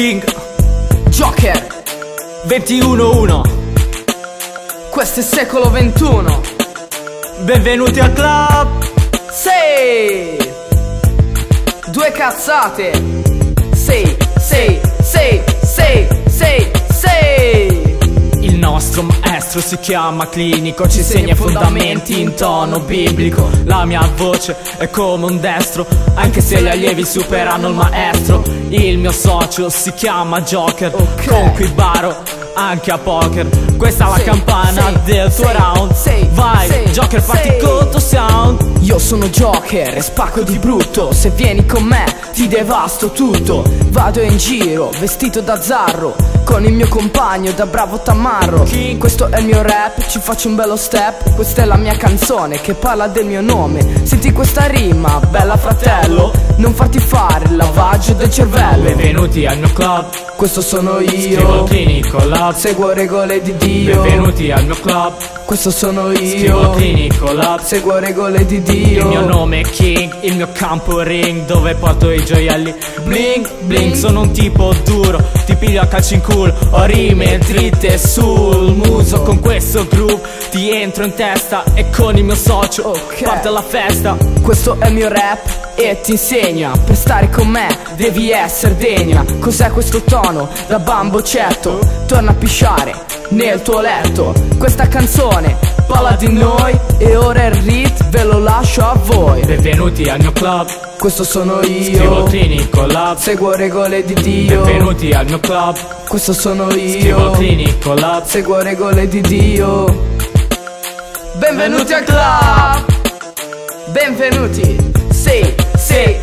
King. Joker. 21-1 Questo è secolo 21 Benvenuti al club. Sei Due cazzate maestro si chiama clinico Ci insegna i fondamenti in tono biblico. La mia voce è come un destro Anche se gli allievi superano il maestro. Il mio socio si chiama Joker Ok. Con cui baro anche a poker. Questa è la campana del tuo round. Vai, Joker parti sei. con il tuo sound. Io sono Joker e spacco di brutto Se vieni con me ti devasto tutto. Vado in giro vestito da zarro Con il mio compagno da bravo tamarro. Questo è il mio rap, ci faccio un bello step. Questa è la mia canzone che parla del mio nome. Senti questa rima, bella fratello. Non farti fare il lavaggio del cervello. Benvenuti al mio club. Questo sono Scrivo io clinico lab Seguo regole di Dio. Benvenuti al mio club. Questo sono Scrivo io clinico lab Seguo regole di Dio. Il mio nome è King, il mio campo ring Dove porto i gioielli. Bling, bling, sono un tipo duro. Ti piglio a calci in culo Ho rime dritte sul muso. Con questo groove ti entro in testa E con il mio socio Ok. parte la festa. Questo è il mio rap e ti insegna Per stare con me devi essere degna. Cos'è questo tono? Da bambocetto? Torna a pisciare nel tuo letto. Questa canzone parla di noi E ora il rit ve lo lascio a voi. Benvenuti al mio club. Questo sono Scrivo io clinico lab Seguo regole di Dio. Benvenuti al mio club. Questo sono Scrivo io clinico lab Seguo regole di Dio. Benvenuti al club. Benvenuti. Sei, sei